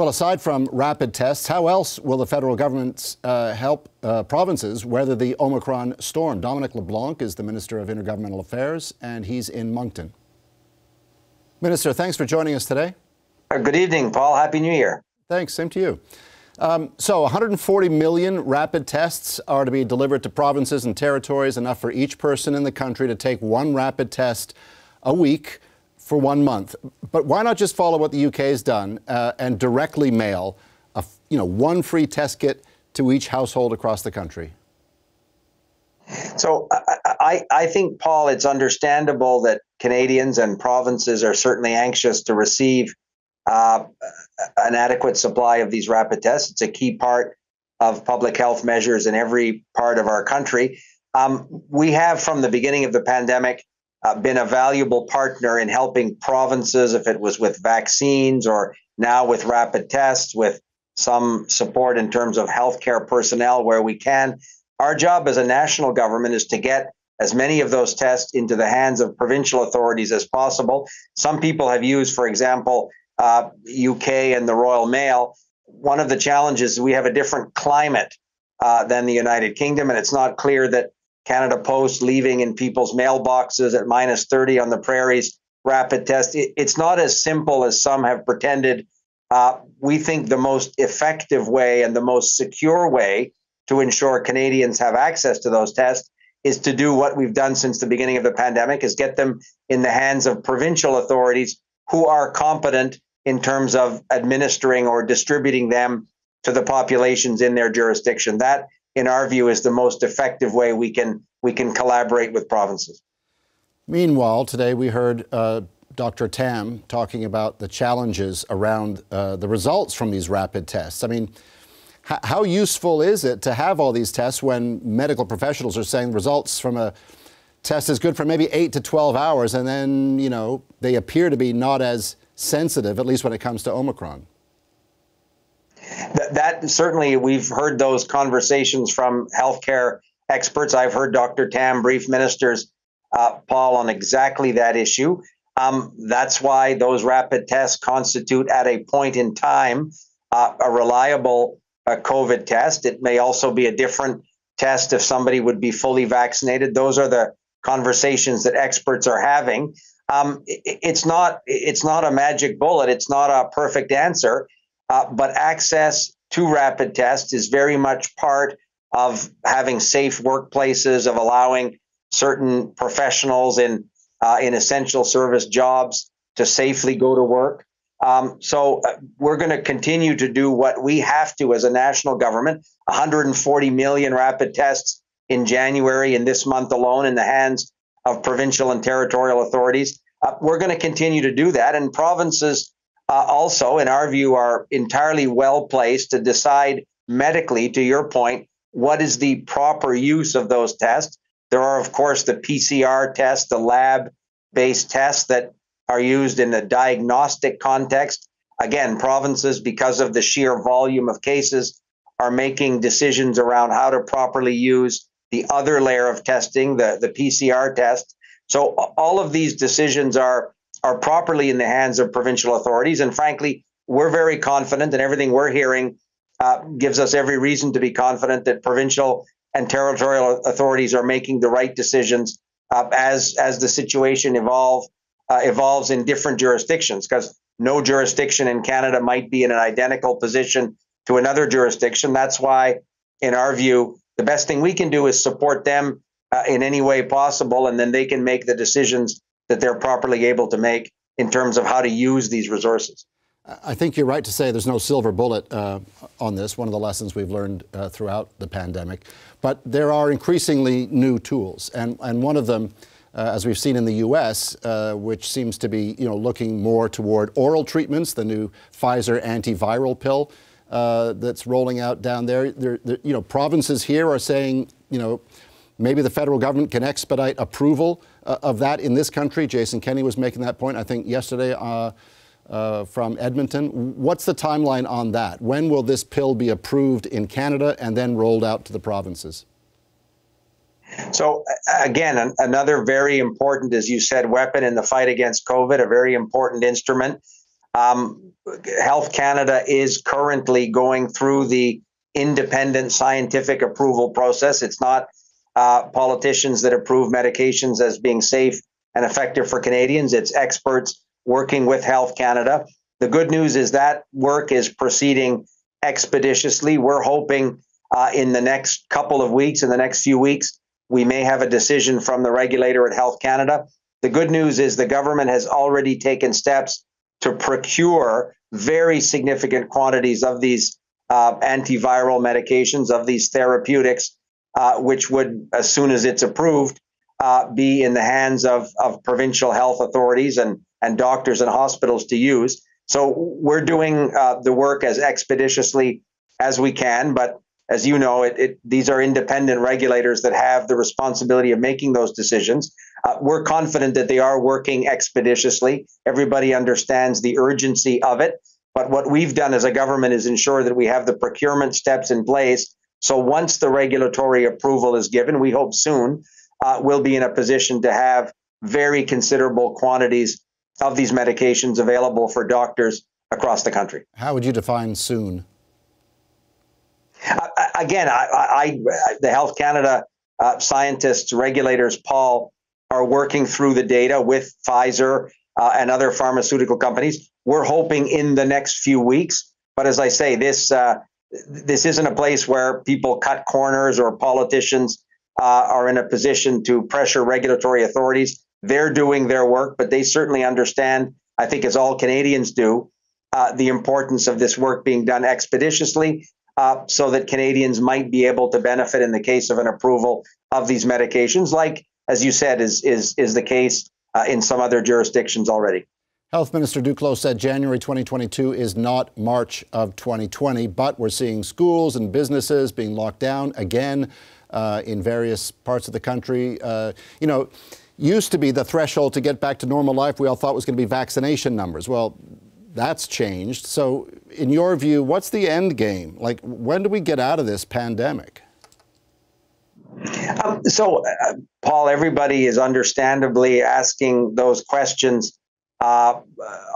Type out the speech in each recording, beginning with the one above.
Well, aside from rapid tests, how else will the federal government uh, help uh, provinces weather the Omicron storm? Dominic LeBlanc is the Minister of Intergovernmental Affairs, and he's in Moncton. Minister, thanks for joining us today. Uh, good evening, Paul. Happy New Year. Thanks. Same to you. Um, so, 140 million rapid tests are to be delivered to provinces and territories, enough for each person in the country to take one rapid test a week for one month. But why not just follow what the UK has done uh, and directly mail a, you know, one free test kit to each household across the country? So I, I think, Paul, it's understandable that Canadians and provinces are certainly anxious to receive uh, an adequate supply of these rapid tests. It's a key part of public health measures in every part of our country. Um, we have, from the beginning of the pandemic, uh, been a valuable partner in helping provinces, if it was with vaccines or now with rapid tests, with some support in terms of healthcare personnel where we can. Our job as a national government is to get as many of those tests into the hands of provincial authorities as possible. Some people have used, for example, uh, UK and the Royal Mail. One of the challenges we have a different climate uh, than the United Kingdom, and it's not clear that Canada Post leaving in people's mailboxes at minus 30 on the prairies, rapid test. It, it's not as simple as some have pretended. Uh, we think the most effective way and the most secure way to ensure Canadians have access to those tests is to do what we've done since the beginning of the pandemic is get them in the hands of provincial authorities who are competent in terms of administering or distributing them to the populations in their jurisdiction. That in our view, is the most effective way we can we can collaborate with provinces. Meanwhile, today we heard uh, Dr. Tam talking about the challenges around uh, the results from these rapid tests. I mean, how useful is it to have all these tests when medical professionals are saying results from a test is good for maybe 8 to 12 hours and then, you know, they appear to be not as sensitive, at least when it comes to Omicron? That, that certainly we've heard those conversations from healthcare experts. I've heard Dr. Tam brief ministers, uh, Paul, on exactly that issue. Um, that's why those rapid tests constitute, at a point in time, uh, a reliable uh, COVID test. It may also be a different test if somebody would be fully vaccinated. Those are the conversations that experts are having. Um, it, it's not it's not a magic bullet. It's not a perfect answer. Uh, but access to rapid tests is very much part of having safe workplaces, of allowing certain professionals in uh, in essential service jobs to safely go to work. Um, so uh, we're going to continue to do what we have to as a national government. 140 million rapid tests in January in this month alone in the hands of provincial and territorial authorities. Uh, we're going to continue to do that, and provinces uh, also, in our view, are entirely well placed to decide medically, to your point, what is the proper use of those tests. There are, of course, the PCR tests, the lab based tests that are used in the diagnostic context. Again, provinces, because of the sheer volume of cases, are making decisions around how to properly use the other layer of testing, the, the PCR test. So all of these decisions are are properly in the hands of provincial authorities. And frankly, we're very confident, and everything we're hearing uh, gives us every reason to be confident that provincial and territorial authorities are making the right decisions uh, as as the situation evolve uh, evolves in different jurisdictions. Because no jurisdiction in Canada might be in an identical position to another jurisdiction. That's why, in our view, the best thing we can do is support them uh, in any way possible, and then they can make the decisions that they're properly able to make in terms of how to use these resources. I think you're right to say there's no silver bullet uh, on this, one of the lessons we've learned uh, throughout the pandemic. But there are increasingly new tools, and, and one of them, uh, as we've seen in the U.S., uh, which seems to be you know, looking more toward oral treatments, the new Pfizer antiviral pill uh, that's rolling out down there. There, there. You know, provinces here are saying, you know, maybe the federal government can expedite approval uh, of that in this country. Jason Kenney was making that point, I think, yesterday uh, uh, from Edmonton. What's the timeline on that? When will this pill be approved in Canada and then rolled out to the provinces? So, again, another very important, as you said, weapon in the fight against COVID, a very important instrument. Um, Health Canada is currently going through the independent scientific approval process. It's not uh, politicians that approve medications as being safe and effective for Canadians. It's experts working with Health Canada. The good news is that work is proceeding expeditiously. We're hoping uh, in the next couple of weeks, in the next few weeks, we may have a decision from the regulator at Health Canada. The good news is the government has already taken steps to procure very significant quantities of these uh, antiviral medications, of these therapeutics, uh, which would, as soon as it's approved, uh, be in the hands of, of provincial health authorities and, and doctors and hospitals to use. So we're doing uh, the work as expeditiously as we can, but as you know, it, it, these are independent regulators that have the responsibility of making those decisions. Uh, we're confident that they are working expeditiously. Everybody understands the urgency of it. But what we've done as a government is ensure that we have the procurement steps in place. So once the regulatory approval is given, we hope soon, uh, we'll be in a position to have very considerable quantities of these medications available for doctors across the country. How would you define soon? Uh, again, I, I, the Health Canada uh, scientists, regulators, Paul, are working through the data with Pfizer uh, and other pharmaceutical companies. We're hoping in the next few weeks. But as I say, this uh, this isn't a place where people cut corners or politicians uh, are in a position to pressure regulatory authorities. They're doing their work, but they certainly understand, I think, as all Canadians do, uh, the importance of this work being done expeditiously uh, so that Canadians might be able to benefit in the case of an approval of these medications, like, as you said, is, is, is the case uh, in some other jurisdictions already. Health Minister Duclos said January 2022 is not March of 2020, but we're seeing schools and businesses being locked down again uh, in various parts of the country. Uh, you know, used to be the threshold to get back to normal life we all thought was going to be vaccination numbers. Well, that's changed. So, in your view, what's the end game? Like, when do we get out of this pandemic? Um, so, uh, Paul, everybody is understandably asking those questions uh,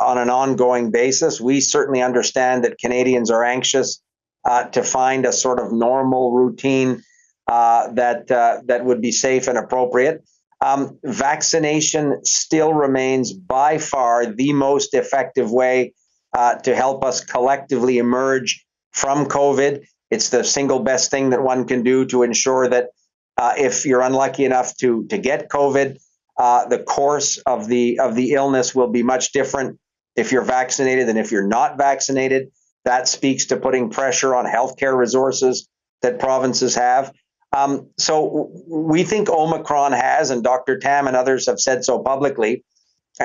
on an ongoing basis. We certainly understand that Canadians are anxious uh, to find a sort of normal routine uh, that uh, that would be safe and appropriate. Um, vaccination still remains by far the most effective way uh, to help us collectively emerge from COVID. It's the single best thing that one can do to ensure that uh, if you're unlucky enough to to get COVID, uh, the course of the of the illness will be much different if you're vaccinated than if you're not vaccinated. That speaks to putting pressure on healthcare resources that provinces have. Um, so we think Omicron has, and Dr. Tam and others have said so publicly,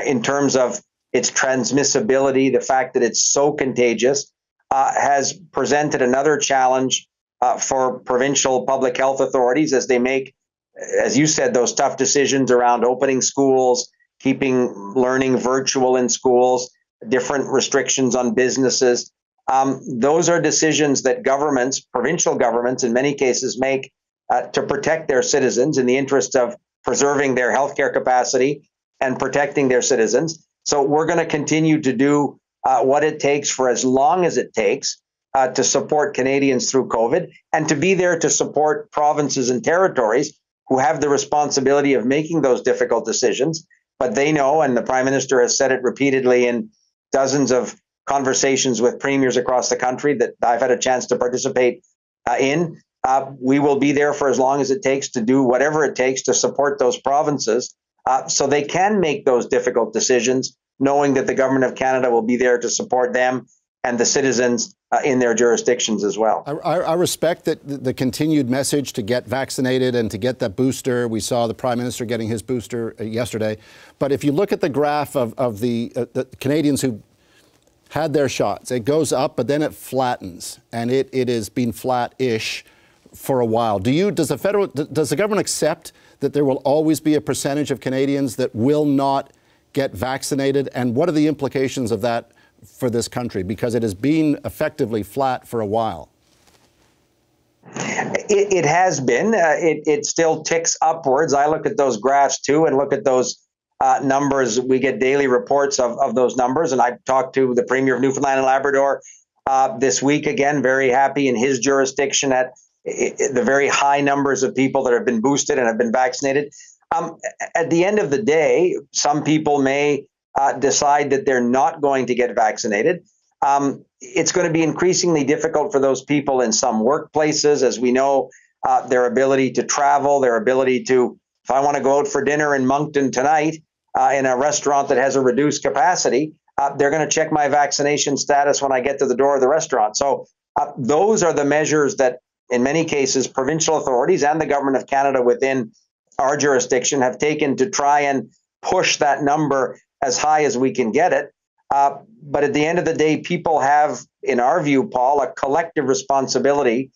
in terms of its transmissibility, the fact that it's so contagious, uh, has presented another challenge uh, for provincial public health authorities as they make as you said, those tough decisions around opening schools, keeping learning virtual in schools, different restrictions on businesses. Um, those are decisions that governments, provincial governments, in many cases, make uh, to protect their citizens in the interest of preserving their healthcare capacity and protecting their citizens. So we're going to continue to do uh, what it takes for as long as it takes uh, to support Canadians through COVID and to be there to support provinces and territories who have the responsibility of making those difficult decisions. But they know, and the prime minister has said it repeatedly in dozens of conversations with premiers across the country that I've had a chance to participate uh, in. Uh, we will be there for as long as it takes to do whatever it takes to support those provinces uh, so they can make those difficult decisions, knowing that the government of Canada will be there to support them and the citizens uh, in their jurisdictions as well. I, I, respect that the continued message to get vaccinated and to get that booster. We saw the Prime Minister getting his booster uh, yesterday. But if you look at the graph of, of the, uh, the Canadians who had their shots, it goes up, but then it flattens, and it, it has been flat-ish for a while. Do you, does the federal, does the government accept that there will always be a percentage of Canadians that will not get vaccinated? And what are the implications of that for this country because it has been effectively flat for a while. It, it has been. Uh, it, it still ticks upwards. I look at those graphs too and look at those uh, numbers. We get daily reports of, of those numbers. And I talked to the Premier of Newfoundland and Labrador uh, this week again, very happy in his jurisdiction at the very high numbers of people that have been boosted and have been vaccinated. Um, at the end of the day, some people may uh, decide that they're not going to get vaccinated. Um, it's going to be increasingly difficult for those people in some workplaces, as we know, uh, their ability to travel, their ability to, if I want to go out for dinner in Moncton tonight uh, in a restaurant that has a reduced capacity, uh, they're going to check my vaccination status when I get to the door of the restaurant. So uh, those are the measures that, in many cases, provincial authorities and the government of Canada within our jurisdiction have taken to try and push that number as high as we can get it. Uh, but at the end of the day, people have, in our view, Paul, a collective responsibility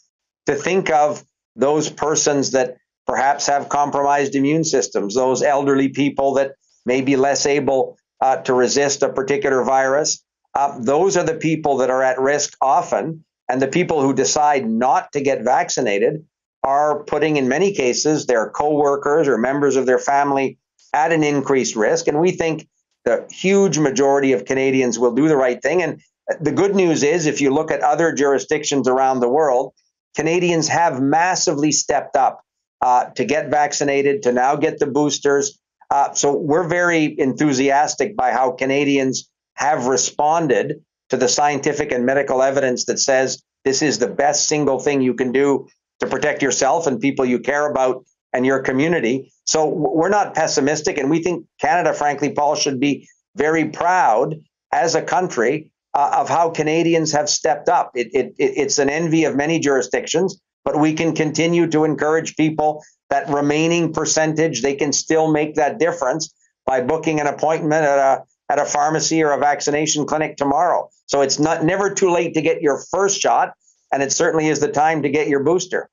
to think of those persons that perhaps have compromised immune systems, those elderly people that may be less able uh, to resist a particular virus. Uh, those are the people that are at risk often. And the people who decide not to get vaccinated are putting, in many cases, their coworkers or members of their family at an increased risk. And we think the huge majority of Canadians will do the right thing. And the good news is, if you look at other jurisdictions around the world, Canadians have massively stepped up uh, to get vaccinated, to now get the boosters. Uh, so we're very enthusiastic by how Canadians have responded to the scientific and medical evidence that says this is the best single thing you can do to protect yourself and people you care about and your community. So we're not pessimistic, and we think Canada, frankly, Paul, should be very proud as a country uh, of how Canadians have stepped up. It, it, it's an envy of many jurisdictions, but we can continue to encourage people that remaining percentage, they can still make that difference by booking an appointment at a at a pharmacy or a vaccination clinic tomorrow. So it's not never too late to get your first shot, and it certainly is the time to get your booster.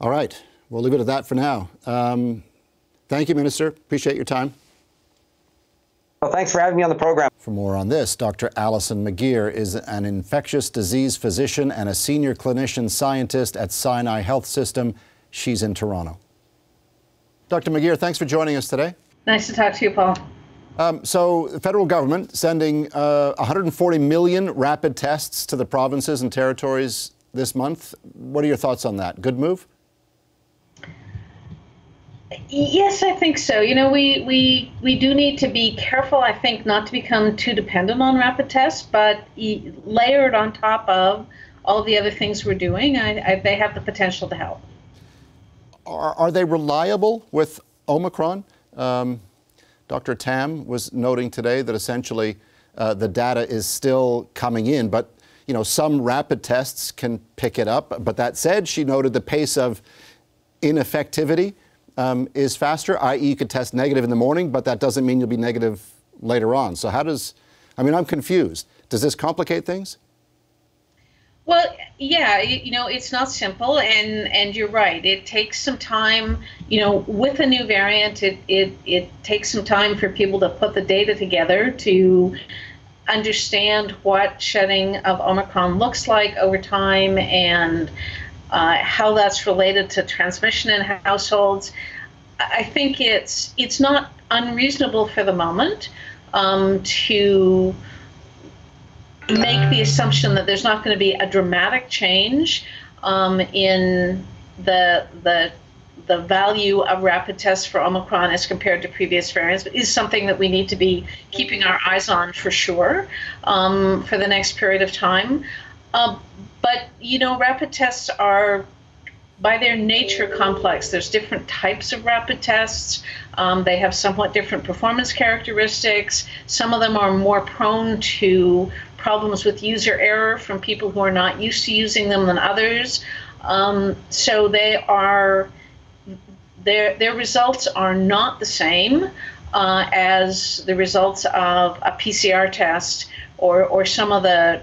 All right. We'll leave it at that for now. Um, thank you, Minister. Appreciate your time. Well, thanks for having me on the program. For more on this, Dr. Allison McGeer is an infectious disease physician and a senior clinician scientist at Sinai Health System. She's in Toronto. Dr. McGeer, thanks for joining us today. Nice to talk to you, Paul. Um, so, the federal government sending uh, 140 million rapid tests to the provinces and territories this month. What are your thoughts on that? Good move? Yes, I think so. You know, we, we we do need to be careful. I think not to become too dependent on rapid tests, but layered on top of all the other things we're doing, I, I, they have the potential to help. Are, are they reliable with Omicron? Um, Dr. Tam was noting today that essentially uh, the data is still coming in, but you know some rapid tests can pick it up. But that said, she noted the pace of ineffectivity um, is faster, i.e., you could test negative in the morning, but that doesn't mean you'll be negative later on. So, how does, I mean, I'm confused. Does this complicate things? Well, yeah, you know, it's not simple, and and you're right. It takes some time. You know, with a new variant, it it it takes some time for people to put the data together to understand what shedding of Omicron looks like over time and uh, how that's related to transmission in households. I think it's it's not unreasonable for the moment um, to make the assumption that there's not going to be a dramatic change um, in the the the value of rapid tests for Omicron as compared to previous variants is something that we need to be keeping our eyes on for sure um, for the next period of time. Uh, but you know, rapid tests are by their nature complex. There's different types of rapid tests. Um, they have somewhat different performance characteristics. Some of them are more prone to problems with user error from people who are not used to using them than others. Um, so they are their their results are not the same uh, as the results of a PCR test or or some of the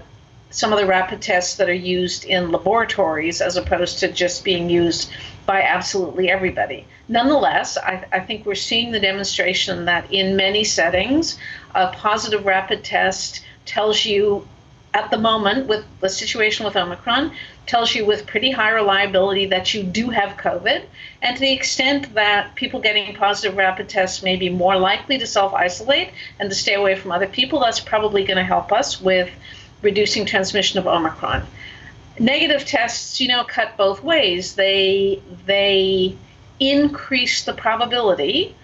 some of the rapid tests that are used in laboratories as opposed to just being used by absolutely everybody. Nonetheless, I, I, think we're seeing the demonstration that in many settings, a positive rapid test tells you at the moment, with the situation with Omicron, tells you with pretty high reliability that you do have COVID. And to the extent that people getting positive rapid tests may be more likely to self isolate and to stay away from other people, that's probably going to help us with reducing transmission of Omicron. Negative tests, you know, cut both ways. They they increase the probability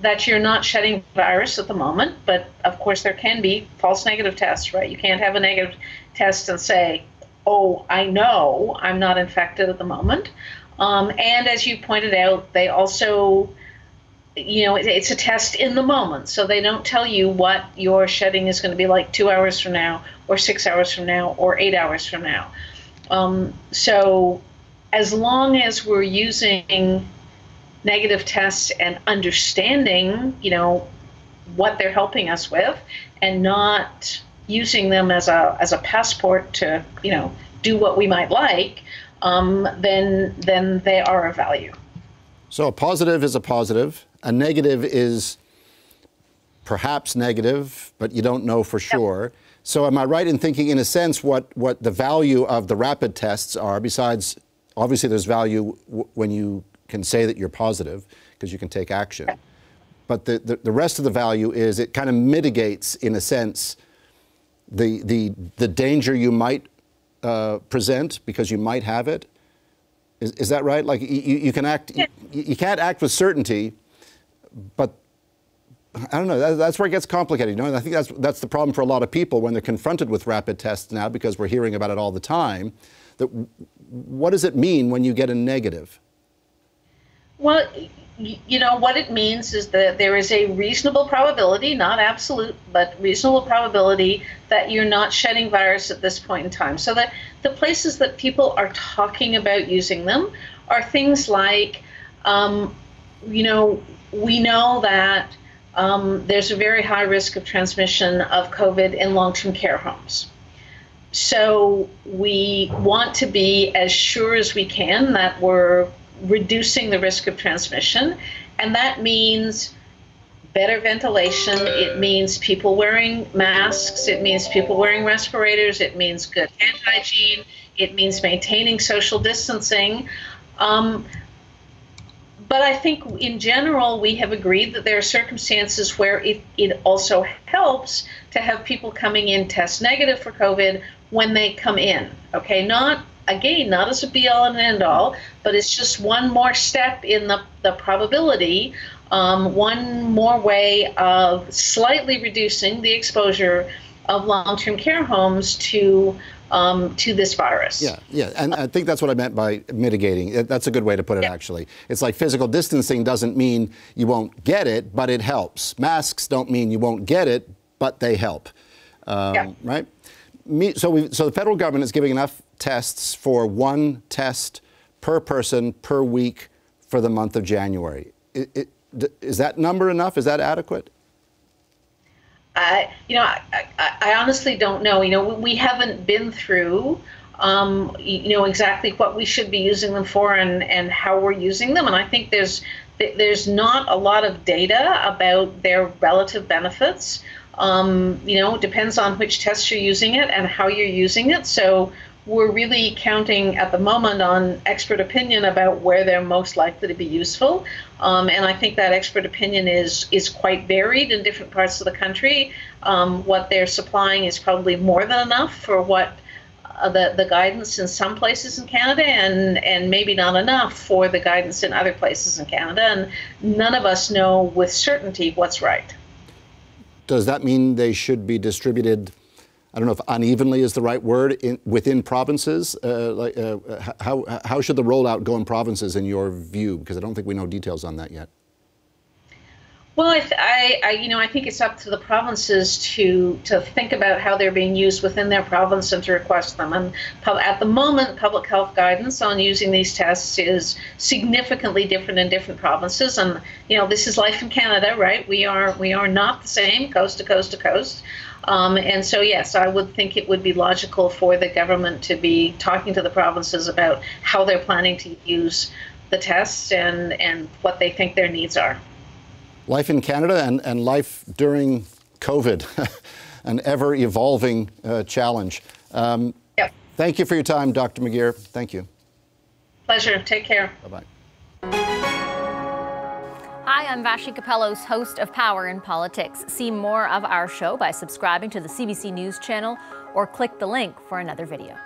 that you're not shedding virus at the moment, but of course there can be false negative tests, right? You can't have a negative test and say, oh, I know I'm not infected at the moment. Um, and as you pointed out, they also, you know, it's a test in the moment. So they don't tell you what your shedding is going to be like two hours from now, or six hours from now, or eight hours from now. Um, so as long as we're using negative tests and understanding, you know, what they're helping us with and not using them as a as a passport to, you know, do what we might like, um, then then they are of value. So a positive is a positive. A negative is perhaps negative, but you don't know for sure. Yep. So am I right in thinking, in a sense, what what the value of the rapid tests are? Besides, obviously, there's value w- when you can say that you're positive because you can take action. But the, the, the, rest of the value is it kind of mitigates, in a sense, the, the, the danger you might uh, present because you might have it. Is, is that right? Like you, you can act, you, you, can't act with certainty, but I don't know. That, that's where it gets complicated. You know, and I think that's that's the problem for a lot of people when they're confronted with rapid tests now because we're hearing about it all the time. That what does it mean when you get a negative? Well, you know, what it means is that there is a reasonable probability, not absolute, but reasonable probability that you're not shedding virus at this point in time. So that the places that people are talking about using them are things like, um, you know, we know that um, there's a very high risk of transmission of COVID in long term care homes. So we want to be as sure as we can that we're reducing the risk of transmission. And that means better ventilation. It means people wearing masks. It means people wearing respirators. It means good hand hygiene. It means maintaining social distancing. Um, but I think in general, we have agreed that there are circumstances where it, it also helps to have people coming in test negative for COVID when they come in. Okay, not again, not as a be all and end all, but it's just one more step in the, the probability, um, one more way of slightly reducing the exposure of long-term care homes to um, to this virus. Yeah, yeah, and I think that's what I meant by mitigating. That's a good way to put it. Yeah. Actually, it's like physical distancing doesn't mean you won't get it, but it helps. Masks don't mean you won't get it, but they help. Um, yeah. Right. so, we, so the federal government is giving enough tests for one test per person per week for the month of January. It, it, is that number enough? Is that adequate? I, you know, I, I, I, honestly don't know. You know, we haven't been through, um, you know, exactly what we should be using them for and, and how we're using them. And I think there's there's not a lot of data about their relative benefits. Um, you know, depends on which test you're using it and how you're using it. So we're really counting at the moment on expert opinion about where they're most likely to be useful. Um, and I think that expert opinion is is quite varied in different parts of the country. Um, what they're supplying is probably more than enough for what uh, the, the guidance in some places in Canada and, and maybe not enough for the guidance in other places in Canada. And none of us know with certainty what's right. Does that mean they should be distributed I don't know if unevenly is the right word in, within provinces. Uh, like, uh, how, how should the rollout go in provinces in your view? Because I don't think we know details on that yet. Well, I, I, I, you know, I think it's up to the provinces to to think about how they're being used within their province and to request them. And at the moment, public health guidance on using these tests is significantly different in different provinces. And you know, this is life in Canada, right? We are we are not the same coast to coast to coast. Um, and so, yes, I would think it would be logical for the government to be talking to the provinces about how they're planning to use the tests and, and what they think their needs are. Life in Canada and, and life during COVID, an ever evolving uh, challenge. Um, yep. Thank you for your time, Dr. McGeer. Thank you. Pleasure. Take care. Bye bye. Hi, I'm Vassy Kapelos, host of Power and Politics. See more of our show by subscribing to the CBC News channel or click the link for another video.